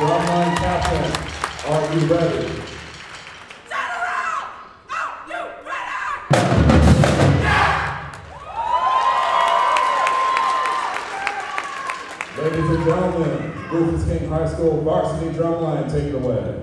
Drumline captain, are you ready? Ladies and gentlemen, Rufus King High School varsity drumline, take it away.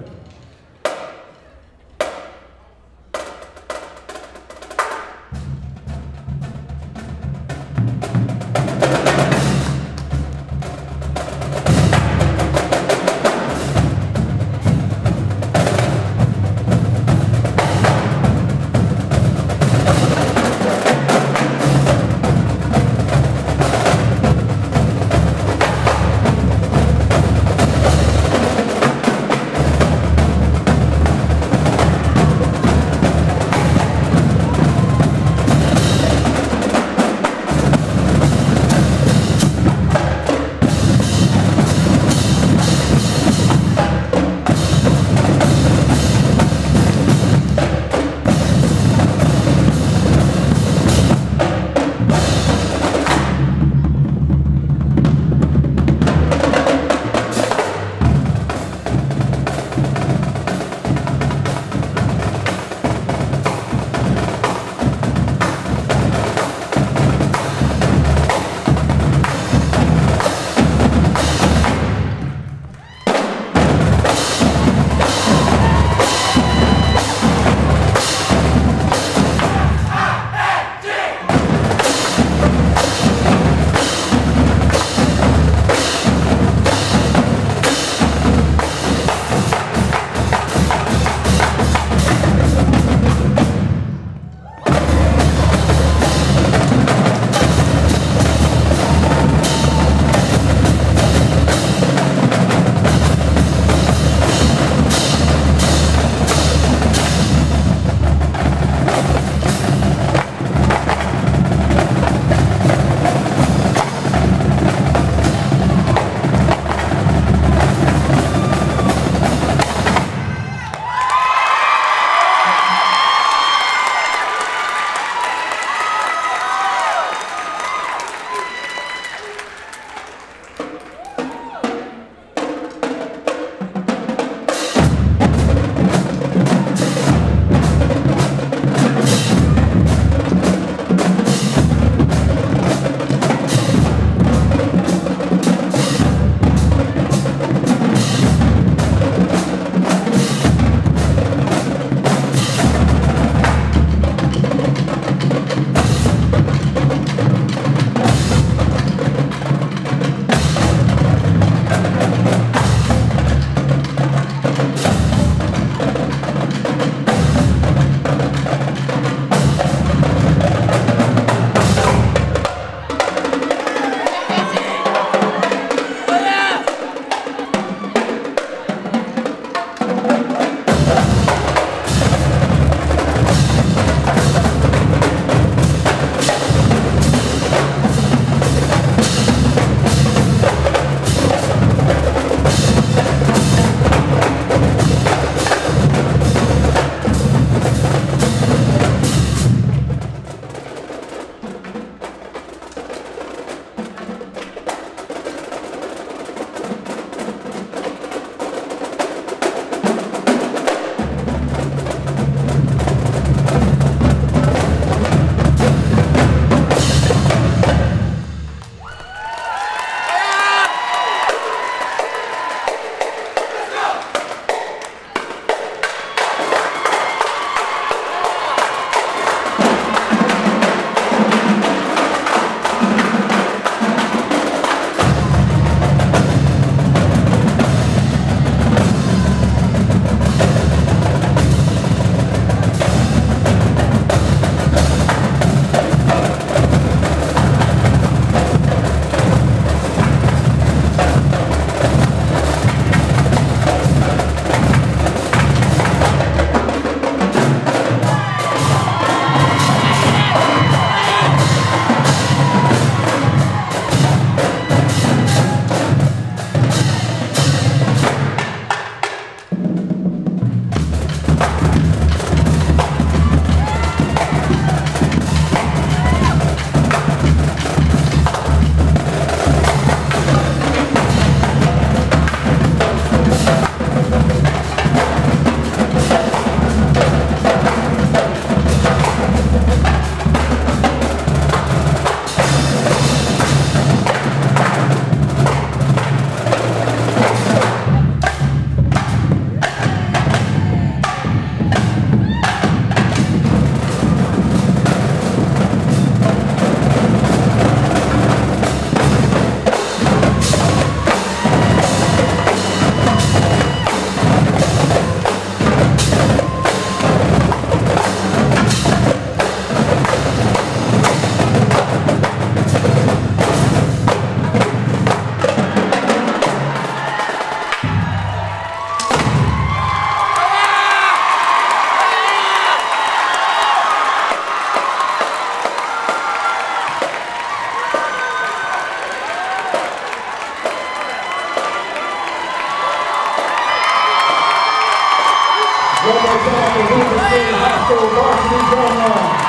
Buonasera a tutti, a tutti, a tutti,